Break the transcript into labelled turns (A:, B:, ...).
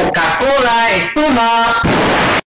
A: Coca-Cola, espuma.